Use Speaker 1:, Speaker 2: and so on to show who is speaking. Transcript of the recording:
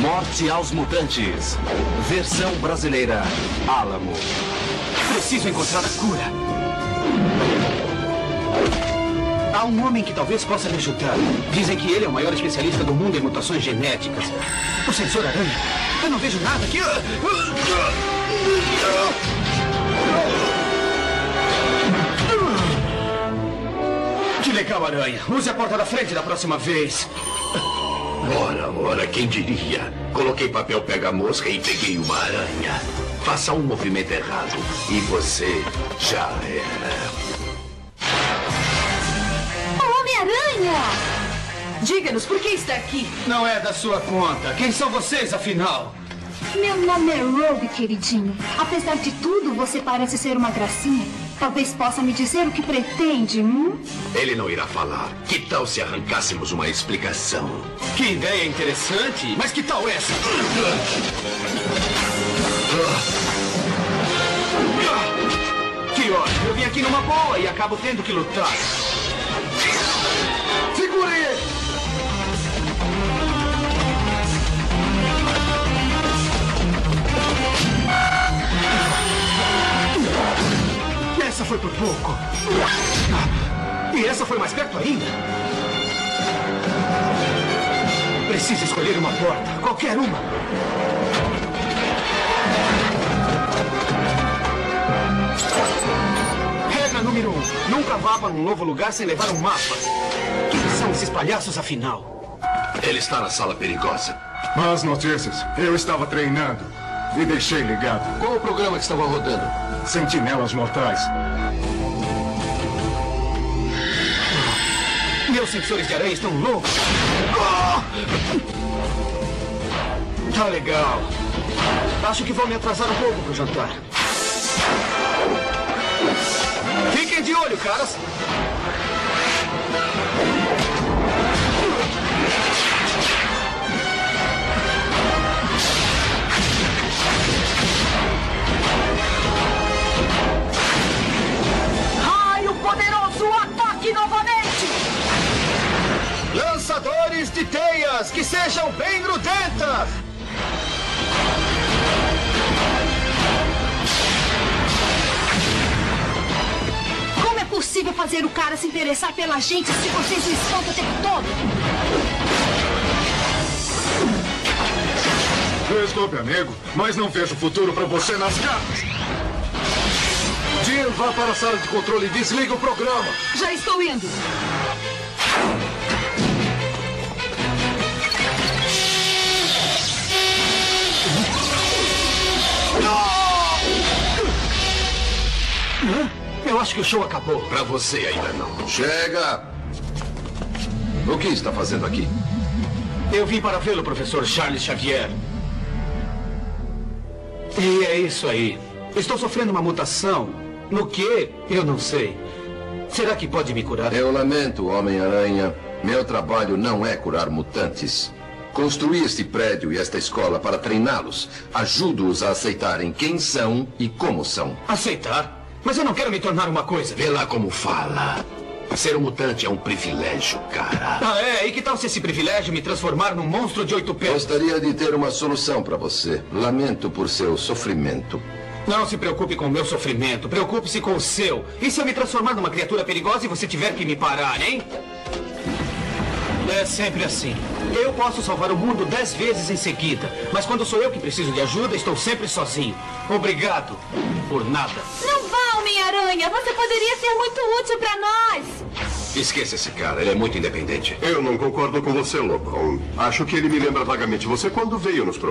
Speaker 1: Morte aos mutantes. Versão brasileira. Álamo.
Speaker 2: Preciso encontrar a cura. Há um homem que talvez possa me ajudar. Dizem que ele é o maior especialista do mundo em mutações genéticas. O sensor aranha. Eu não vejo nada aqui. Que legal, aranha. Use a porta da frente da próxima vez.
Speaker 3: Ora, ora, quem diria? Coloquei papel pega-mosca e peguei uma aranha. Faça um movimento errado e você já era.
Speaker 4: Homem-Aranha! Diga-nos por que está aqui.
Speaker 2: Não é da sua conta. Quem são vocês, afinal?
Speaker 4: Meu nome é Rogue, queridinho. Apesar de tudo, você parece ser uma gracinha. Talvez possa me dizer o que pretende, hum?
Speaker 3: Ele não irá falar. Que tal se arrancássemos uma explicação?
Speaker 2: Que ideia interessante. Mas que tal essa? Que ótimo. Eu vim aqui numa boa e acabo tendo que lutar. Segure ele! Foi por pouco. E essa foi mais perto ainda. Preciso escolher uma porta. Qualquer uma. Regra número um. Nunca vá para um novo lugar sem levar um mapa. Quem são esses palhaços, afinal?
Speaker 3: Ele está na sala perigosa.
Speaker 5: Más notícias. Eu estava treinando e deixei ligado.
Speaker 3: Qual o programa que estava rodando?
Speaker 5: Sentinelas mortais.
Speaker 2: Meus sensores de aranha estão loucos. Tá legal. Acho que vou me atrasar um pouco pro jantar. Fiquem de olho, caras. De teias que sejam bem grudentas.
Speaker 4: Como é possível fazer o cara se interessar pela gente se vocês o espantam o tempo todo?
Speaker 5: Desculpe, amigo, mas não vejo futuro para você nas cartas. Jim, vá para a sala de controle e desliga o programa.
Speaker 4: Já estou indo.
Speaker 2: Eu acho que o show acabou.
Speaker 3: Para você ainda não. Chega! O que está fazendo aqui?
Speaker 2: Eu vim para vê-lo, professor Charles Xavier. E é isso aí. Estou sofrendo uma mutação. No que? Eu não sei. Será que pode me curar?
Speaker 3: Eu lamento, Homem-Aranha. Meu trabalho não é curar mutantes. Construí este prédio e esta escola para treiná-los. Ajudo-os a aceitarem quem são e como são.
Speaker 2: Aceitar? Mas eu não quero me tornar uma coisa.
Speaker 3: Vê lá como fala. Ser um mutante é um privilégio, cara.
Speaker 2: Ah, é? E que tal se esse privilégio me transformar num monstro de oito pés?
Speaker 3: Gostaria de ter uma solução para você. Lamento por seu sofrimento.
Speaker 2: Não se preocupe com o meu sofrimento. Preocupe-se com o seu. E se eu me transformar numa criatura perigosa e você tiver que me parar, hein? É sempre assim. Eu posso salvar o mundo dez vezes em seguida. Mas quando sou eu que preciso de ajuda, estou sempre sozinho. Obrigado por nada.
Speaker 4: Não vá, Homem-Aranha. Você poderia ser muito útil para nós.
Speaker 3: Esqueça esse cara, ele é muito independente.
Speaker 6: Eu não concordo com você, Lobão. Acho que ele me lembra vagamente você quando veio nos procurar.